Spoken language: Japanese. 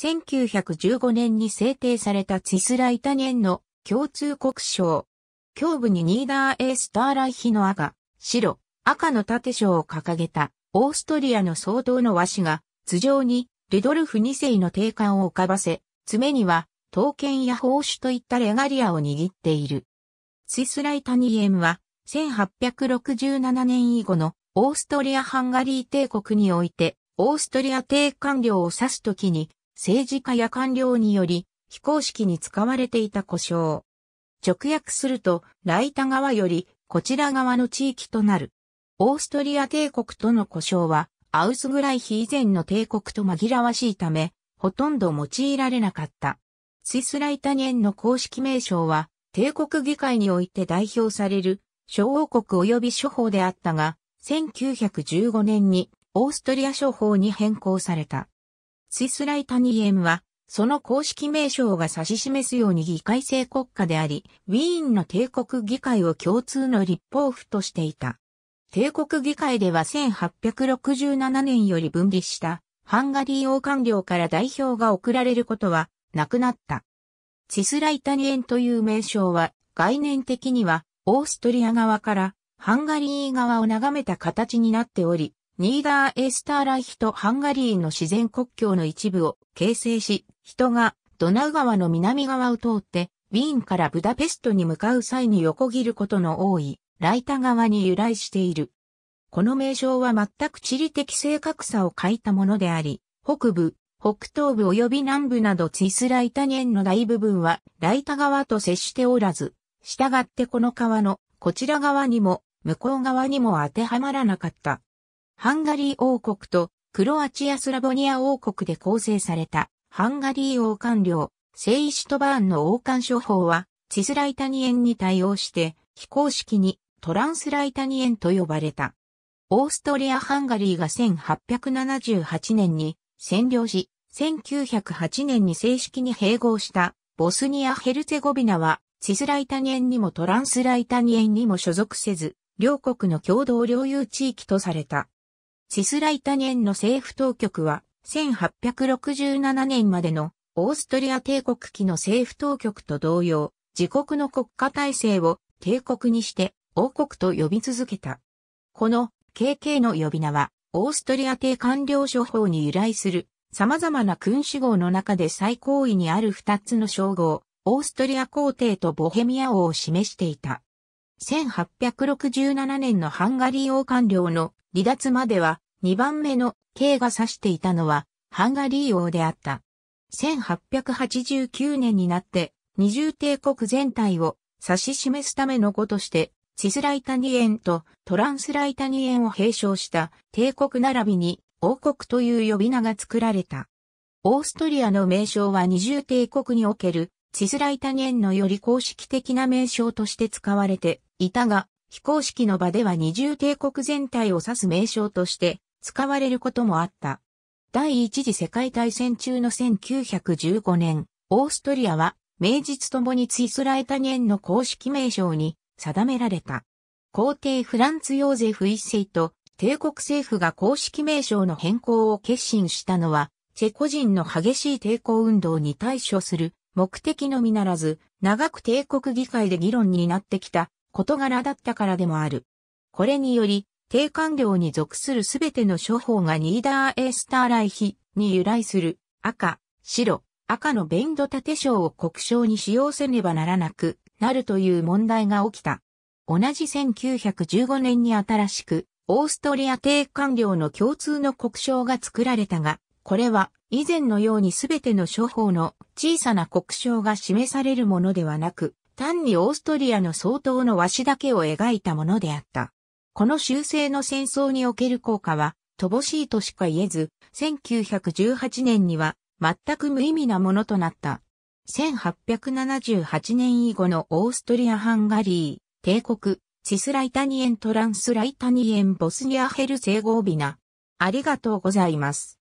1915年に制定されたツィスライタニエンの共通国章。胸部にニーダーエースターライヒの赤、白、赤の盾章を掲げたオーストリアの総統の和紙が頭上にルドルフ2世の定冠を浮かばせ、爪には刀剣や宝珠といったレガリアを握っている。ツィスライタニエンは1867年以後のオーストリア・ハンガリー帝国において、オーストリア帝官僚を指すときに、政治家や官僚により、非公式に使われていた故障。直訳すると、ライタ側より、こちら側の地域となる。オーストリア帝国との故障は、アウスグライヒ以前の帝国と紛らわしいため、ほとんど用いられなかった。スイスライタニエンの公式名称は、帝国議会において代表される、小王国及び諸法であったが、1915年にオーストリア諸法に変更された。スイスライタニエンは、その公式名称が指し示すように議会制国家であり、ウィーンの帝国議会を共通の立法府としていた。帝国議会では1867年より分離したハンガリー王官僚から代表が贈られることはなくなった。チスライタニエンという名称は概念的にはオーストリア側からハンガリー側を眺めた形になっており、ニーダーエスターライヒとハンガリーの自然国境の一部を形成し、人がドナウ川の南側を通ってウィーンからブダペストに向かう際に横切ることの多いライタ側に由来している。この名称は全く地理的正確さを欠いたものであり、北部、北東部及び南部などツィスライタニエンの大部分はライタ側と接しておらず、従ってこの川のこちら側にも向こう側にも当てはまらなかった。ハンガリー王国とクロアチアスラボニア王国で構成されたハンガリー王官僚、セイシュトバーンの王冠処方は、チスライタニエンに対応して非公式にトランスライタニエンと呼ばれた。オーストリア・ハンガリーが1878年に占領し、1908年に正式に併合したボスニア・ヘルツェゴビナは、チスライタニエンにもトランスライタニエンにも所属せず、両国の共同領有地域とされた。チスライタニエンの政府当局は、1867年までのオーストリア帝国期の政府当局と同様、自国の国家体制を帝国にして王国と呼び続けた。この KK の呼び名は、オーストリア帝官僚処方に由来する様々な君主号の中で最高位にある二つの称号、オーストリア皇帝とボヘミア王を示していた。1867年のハンガリー王官僚の離脱までは2番目の K が指していたのはハンガリー王であった。1889年になって二重帝国全体を指し示すための語としてチスライタニエンとトランスライタニエンを併称した帝国並びに王国という呼び名が作られた。オーストリアの名称は二重帝国におけるチスライタニエンのより公式的な名称として使われていたが、非公式の場では二重帝国全体を指す名称として使われることもあった。第一次世界大戦中の1915年、オーストリアは名実ともにツイスライタニエンの公式名称に定められた。皇帝フランツ・ヨーゼフ一世と帝国政府が公式名称の変更を決心したのは、チェコ人の激しい抵抗運動に対処する目的のみならず、長く帝国議会で議論になってきた事柄だったからでもある。これにより、帝官僚に属するすべての処方がニーダーエースターライヒに由来する赤、白、赤のベンド縦章を国章に使用せねばならなくなるという問題が起きた。同じ1915年に新しく、オーストリア帝官僚の共通の国章が作られたが、これは以前のようにすべての処方の小さな国章が示されるものではなく、単にオーストリアの総統の和紙だけを描いたものであった。この修正の戦争における効果は乏しいとしか言えず、1918年には全く無意味なものとなった。1878年以後のオーストリア・ハンガリー、帝国、チスライタニエントランスライタニエンボスニア・ヘルセーゴービナ。ありがとうございます。